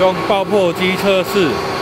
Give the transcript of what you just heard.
用爆破机测试。